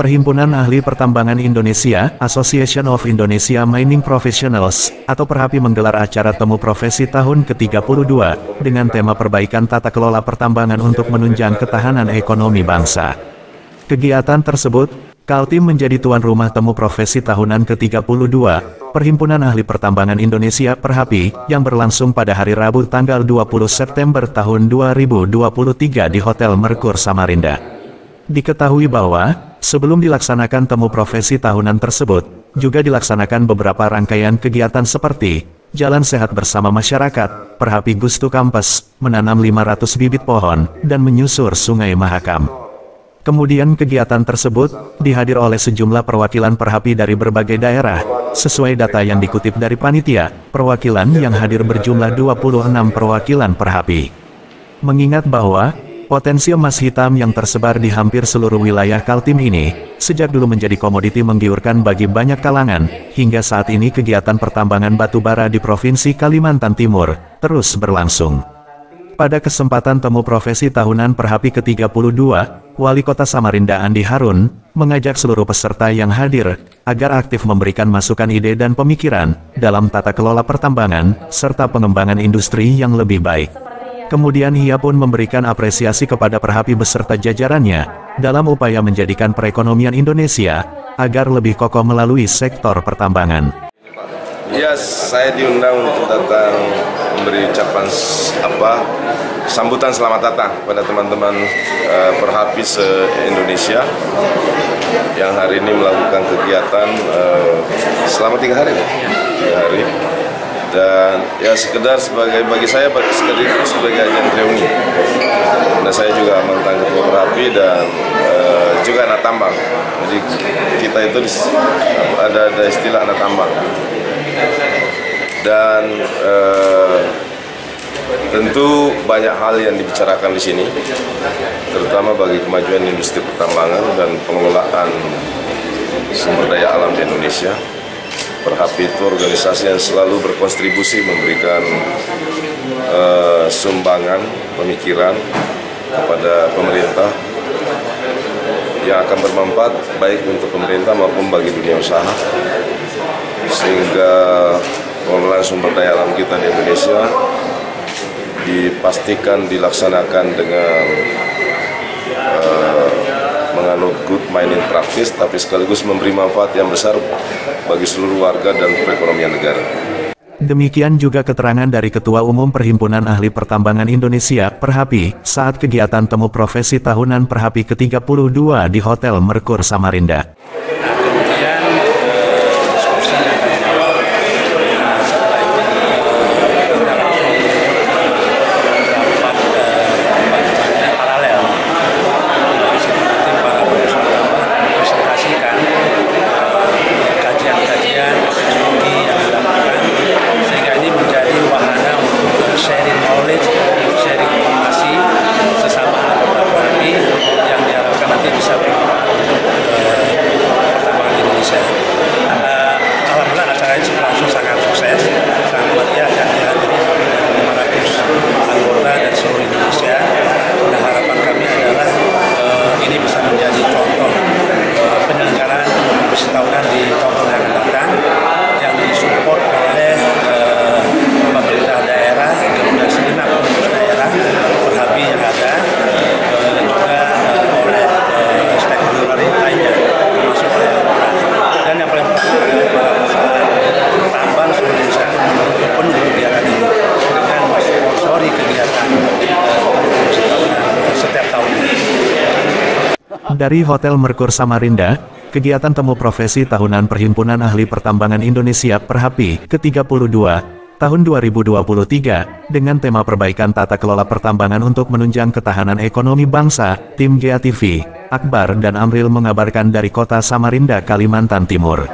Perhimpunan Ahli Pertambangan Indonesia, Association of Indonesia Mining Professionals, atau Perhapi menggelar acara Temu Profesi tahun ke-32, dengan tema perbaikan tata kelola pertambangan untuk menunjang ketahanan ekonomi bangsa. Kegiatan tersebut, Kaltim menjadi tuan rumah Temu Profesi tahunan ke-32, Perhimpunan Ahli Pertambangan Indonesia Perhapi, yang berlangsung pada hari Rabu tanggal 20 September tahun 2023 di Hotel Merkur Samarinda. Diketahui bahwa, Sebelum dilaksanakan temu profesi tahunan tersebut, juga dilaksanakan beberapa rangkaian kegiatan seperti Jalan Sehat Bersama Masyarakat, Perhapi Gustu Kampes, menanam 500 bibit pohon, dan menyusur Sungai Mahakam. Kemudian kegiatan tersebut dihadir oleh sejumlah perwakilan Perhapi dari berbagai daerah. Sesuai data yang dikutip dari panitia, perwakilan yang hadir berjumlah 26 perwakilan Perhapi. Mengingat bahwa Potensi emas hitam yang tersebar di hampir seluruh wilayah Kaltim ini, sejak dulu menjadi komoditi menggiurkan bagi banyak kalangan, hingga saat ini kegiatan pertambangan batu bara di Provinsi Kalimantan Timur, terus berlangsung. Pada kesempatan temu profesi tahunan Perhapi ke-32, Wali Kota Samarinda Andi Harun, mengajak seluruh peserta yang hadir, agar aktif memberikan masukan ide dan pemikiran, dalam tata kelola pertambangan, serta pengembangan industri yang lebih baik. Kemudian ia pun memberikan apresiasi kepada Perhapi beserta jajarannya, dalam upaya menjadikan perekonomian Indonesia, agar lebih kokoh melalui sektor pertambangan. Ya, saya diundang untuk datang memberi ucapan apa sambutan selamat datang pada teman-teman uh, Perhapi se-Indonesia yang hari ini melakukan kegiatan uh, selama tiga hari, hari dan ya sekedar sebagai bagi saya sekedar itu sebagai ajang reuni. Dan saya juga mantan ketua berapi dan uh, juga anak tambang. Jadi kita itu ada ada istilah anak tambang. Dan uh, tentu banyak hal yang dibicarakan di sini terutama bagi kemajuan industri pertambangan dan pengelolaan sumber daya alam di Indonesia Perhapi itu organisasi yang selalu berkontribusi memberikan uh, sumbangan pemikiran kepada pemerintah yang akan bermanfaat baik untuk pemerintah maupun bagi dunia usaha. Sehingga pengelolaan sumber daya alam kita di Indonesia dipastikan dilaksanakan dengan uh, menganut good mining practice tapi sekaligus memberi manfaat yang besar bagi seluruh warga dan perekonomian negara. Demikian juga keterangan dari Ketua Umum Perhimpunan Ahli Pertambangan Indonesia, Perhapi, saat kegiatan temu profesi tahunan Perhapi ke-32 di Hotel Merkur Samarinda. Dari Hotel Merkur Samarinda, kegiatan temu profesi tahunan Perhimpunan Ahli Pertambangan Indonesia Perhapi ke-32 tahun 2023 dengan tema perbaikan tata kelola pertambangan untuk menunjang ketahanan ekonomi bangsa, tim GATV, Akbar dan Amril mengabarkan dari kota Samarinda, Kalimantan Timur.